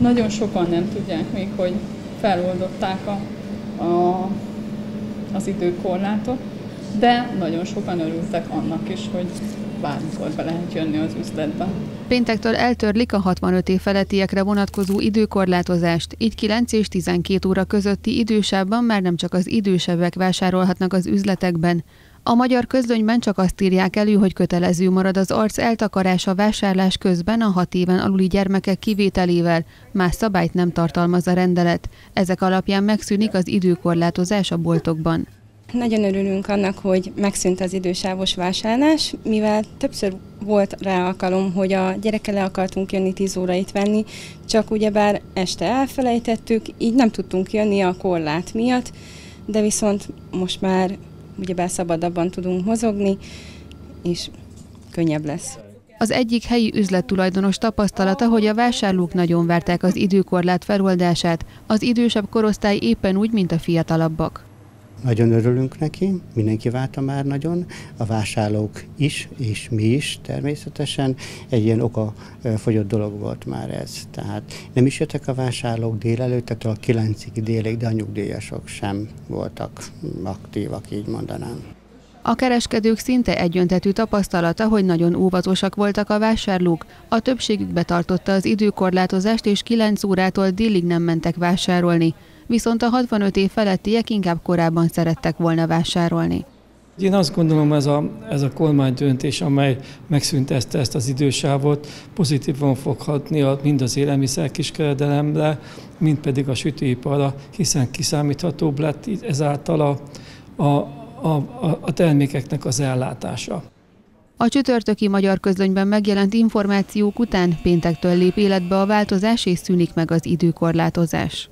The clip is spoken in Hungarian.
Nagyon sokan nem tudják még, hogy feloldották a, a, az időkorlátot, de nagyon sokan örültek annak is, hogy bármikor be lehet jönni az üzletbe. Péntektől eltörlik a 65 év felettiekre vonatkozó időkorlátozást, így 9 és 12 óra közötti idősávban már nem csak az idősebbek vásárolhatnak az üzletekben. A magyar közlönyben csak azt írják elő, hogy kötelező marad az arc eltakarása vásárlás közben a hat éven aluli gyermekek kivételével, más szabályt nem tartalmaz a rendelet. Ezek alapján megszűnik az időkorlátozás a boltokban. Nagyon örülünk annak, hogy megszűnt az idősávos vásárlás, mivel többször volt rá alkalom, hogy a gyerekkel le akartunk jönni 10 órait venni, csak ugyebár este elfelejtettük, így nem tudtunk jönni a korlát miatt, de viszont most már ugyebár szabadabban tudunk mozogni, és könnyebb lesz. Az egyik helyi üzlettulajdonos tapasztalata, hogy a vásárlók nagyon várták az időkorlát feloldását, az idősebb korosztály éppen úgy, mint a fiatalabbak. Nagyon örülünk neki, mindenki várta már nagyon, a vásárlók is, és mi is természetesen. Egy ilyen oka fogyott dolog volt már ez. Tehát nem is jöttek a vásárlók délelőtt, tehát a kilencig délig, de a nyugdíjasok sem voltak aktívak, így mondanám. A kereskedők szinte egyöntetű tapasztalata, hogy nagyon óvatosak voltak a vásárlók. A többségük betartotta az időkorlátozást, és 9 órától délig nem mentek vásárolni viszont a 65 év felettiek inkább korábban szerettek volna vásárolni. Én azt gondolom, ez a, ez a kormány döntés, amely megszüntette ezt az idősávot, pozitívan fog hatni a, mind az élelmiszer kiskeredelemre, mind pedig a sütőiparra, hiszen kiszámíthatóbb lett ezáltal a, a, a, a termékeknek az ellátása. A csütörtöki magyar közlönyben megjelent információk után péntektől lép életbe a változás és szűnik meg az időkorlátozás.